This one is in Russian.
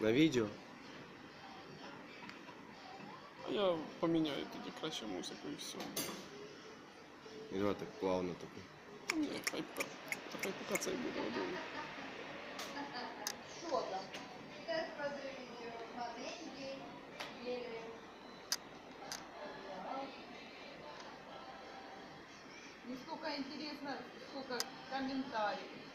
На видео. А я поменяю тоді краще музику і все. І давай так плавно такой. Ні, хай так. Та хай будет. це і буде. Что там? Не ну, столько интересно, сколько комментариев.